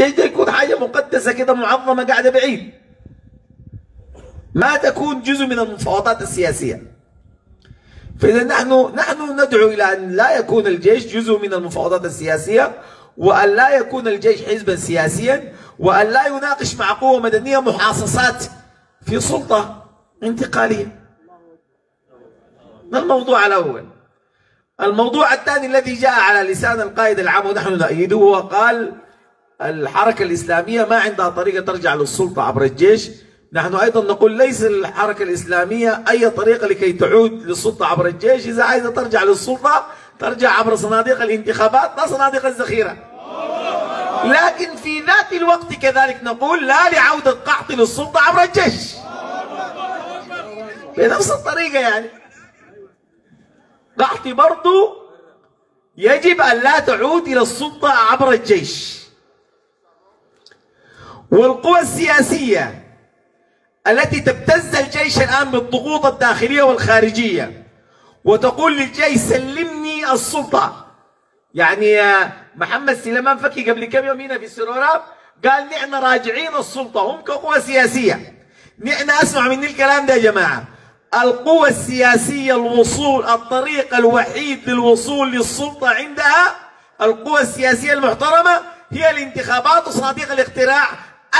الجيش ده يكون حاجة مقدسة كده معظمة قاعدة بعيد. ما تكون جزء من المفاوضات السياسية. فإذا نحن نحن ندعو إلى أن لا يكون الجيش جزء من المفاوضات السياسية وأن لا يكون الجيش حزبا سياسيا وأن لا يناقش مع قوة مدنية محاصصات في سلطة انتقالية. ده الموضوع الأول؟ الموضوع الثاني الذي جاء على لسان القائد العام ونحن نؤيده هو قال الحركة الإسلامية ما عندها طريقة ترجع للسلطة عبر الجيش. نحن أيضا نقول ليس للحركة الإسلامية أي طريقة لكي تعود للسلطة عبر الجيش. إذا عايزة ترجع للسلطة ترجع عبر صناديق الانتخابات لا صناديق الذخيرة. لكن في ذات الوقت كذلك نقول لا لعودة قحط للسلطة عبر الجيش. بنفس الطريقة يعني. قحط برضو يجب أن لا تعود إلى السلطة عبر الجيش. والقوى السياسية التي تبتز الجيش الآن بالضغوط الداخلية والخارجية. وتقول للجيش سلمني السلطة. يعني محمد سليمان فكي قبل كم يوم هنا في السروراب قال نحن راجعين السلطة هم كقوة سياسية. نحن أسمع من الكلام ده يا جماعة. القوى السياسية الوصول الطريق الوحيد للوصول للسلطة عندها القوى السياسية المحترمة هي الانتخابات وصناديق الاقتراع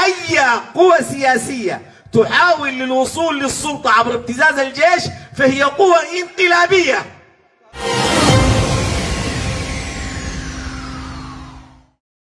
أي قوة سياسية تحاول للوصول للسلطة عبر ابتزاز الجيش فهي قوة انقلابية.